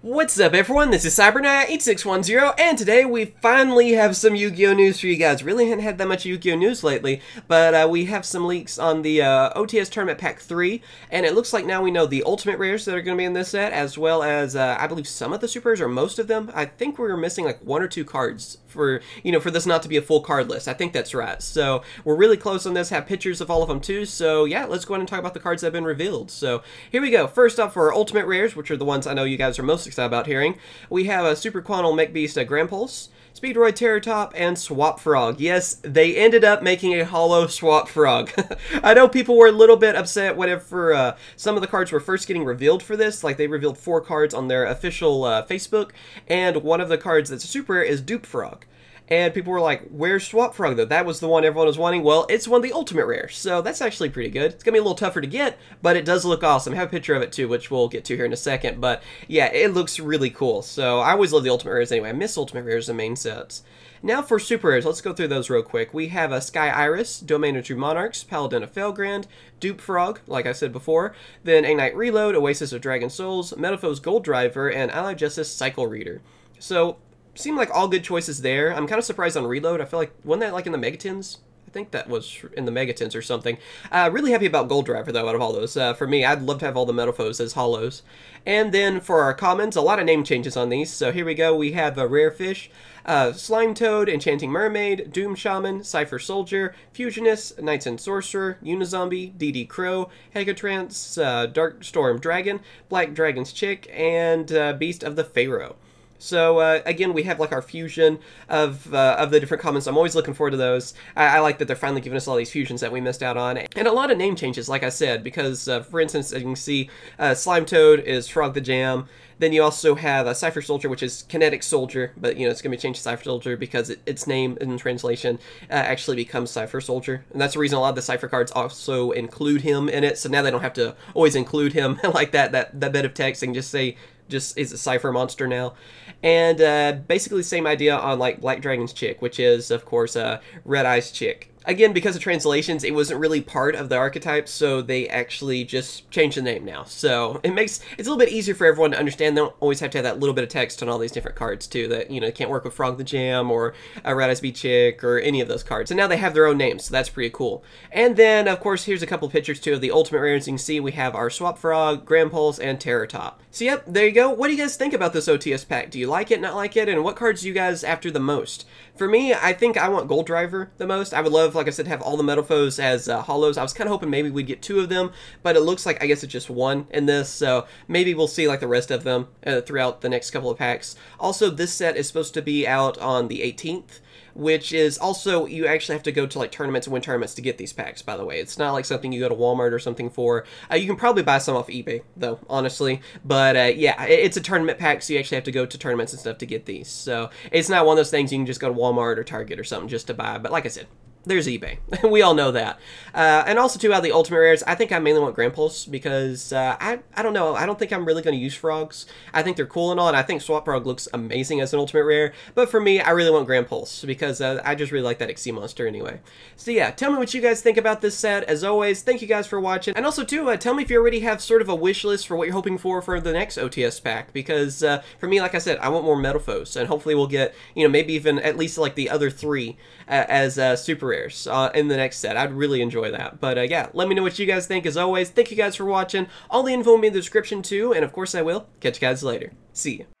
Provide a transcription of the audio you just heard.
What's up everyone, this is Cyberknight8610, and today we finally have some Yu-Gi-Oh! news for you guys. Really haven't had that much Yu-Gi-Oh! news lately, but uh, we have some leaks on the uh, OTS Tournament Pack 3, and it looks like now we know the Ultimate Rares that are going to be in this set, as well as, uh, I believe some of the Supers, or most of them. I think we were missing like one or two cards for, you know, for this not to be a full card list. I think that's right. So, we're really close on this, have pictures of all of them too, so yeah, let's go ahead and talk about the cards that have been revealed. So, here we go. First up for our Ultimate Rares, which are the ones I know you guys are most about hearing. We have a Super Quantal Mech Beast a Grampulse, Speedroid Terrortop, and Swap Frog. Yes, they ended up making a holo Swap Frog. I know people were a little bit upset whenever uh, some of the cards were first getting revealed for this. Like, they revealed four cards on their official uh, Facebook, and one of the cards that's super rare is Dupe Frog. And people were like, where's Swap Frog though? That was the one everyone was wanting. Well, it's one of the ultimate rares, so that's actually pretty good. It's gonna be a little tougher to get, but it does look awesome. I have a picture of it too, which we'll get to here in a second. But yeah, it looks really cool. So I always love the ultimate rares anyway. I miss ultimate rares in main sets. Now for super rares, let's go through those real quick. We have a Sky Iris, Domain of True Monarchs, Paladin of Felgrand, Dupe Frog, like I said before, then a Igknight Reload, Oasis of Dragon Souls, Metalfoes Gold Driver, and Ally of Justice Cycle Reader. So seem like all good choices there. I'm kind of surprised on Reload. I feel like, wasn't that like in the Megatins? I think that was in the Megatins or something. Uh, really happy about Gold Driver, though, out of all those. Uh, for me, I'd love to have all the Metalfoes as holos. And then for our commons, a lot of name changes on these. So here we go. We have a Rare Fish, uh, Slime Toad, Enchanting Mermaid, Doom Shaman, Cypher Soldier, Fusionist, Knights and Sorcerer, Unizombie, DD Crow, Hecatrance, uh, Dark Storm Dragon, Black Dragon's Chick, and uh, Beast of the Pharaoh. So uh, again, we have like our fusion of uh, of the different comments. I'm always looking forward to those. I, I, like that they're finally giving us all these fusions that we missed out on, and a lot of name changes, like I said, because uh, for instance, as you can see, uh, Slime Toad is Frog the Jam. Then you also have a Cypher Soldier, which is Kinetic Soldier, but you know it's going to be changed to Cypher Soldier because it, its name in translation uh, actually becomes Cypher Soldier, and that's the reason a lot of the Cypher cards also include him in it. So now they don't have to always include him like that that that bit of text and just say just is a Cypher monster now. And uh, basically same idea on like Black Dragon's Chick, which is of course uh, Red Eyes Chick. Again, because of translations, it wasn't really part of the archetype, so they actually just changed the name now. So it makes it's a little bit easier for everyone to understand. They don't always have to have that little bit of text on all these different cards too. That you know can't work with Frog the Jam or a Red Chick or any of those cards. And now they have their own names, so that's pretty cool. And then of course here's a couple pictures too of the ultimate rares. You can see we have our Swap Frog, Grampulse, and Terrortop. So yep, there you go. What do you guys think about this OTS pack? Do you like it, not like it, and what cards do you guys after the most? For me, I think I want Gold Driver the most. I would love, like I said, have all the Metalfoes as uh, holos. I was kind of hoping maybe we'd get two of them, but it looks like I guess it's just one in this, so maybe we'll see like the rest of them uh, throughout the next couple of packs. Also, this set is supposed to be out on the 18th, which is also, you actually have to go to like tournaments and win tournaments to get these packs, by the way. It's not like something you go to Walmart or something for. Uh, you can probably buy some off eBay, though, honestly. But uh, yeah, it's a tournament pack, so you actually have to go to tournaments and stuff to get these. So it's not one of those things you can just go to Walmart or Target or something just to buy. But like I said, there's eBay. we all know that. Uh, and also, too, out of the Ultimate Rares, I think I mainly want Grampulse because uh, I, I don't know. I don't think I'm really going to use Frogs. I think they're cool and all, and I think Swap Frog looks amazing as an Ultimate Rare. But for me, I really want Grampulse because uh, I just really like that Xyz monster anyway. So yeah, tell me what you guys think about this set. As always, thank you guys for watching. And also, too, uh, tell me if you already have sort of a wish list for what you're hoping for for the next OTS pack. Because uh, for me, like I said, I want more Metalfoes. And hopefully we'll get, you know, maybe even at least like the other three uh, as super rares uh, in the next set. I'd really enjoy that. But uh, yeah, let me know what you guys think as always. Thank you guys for watching. All the info will be in the description too, and of course I will. Catch you guys later. See you.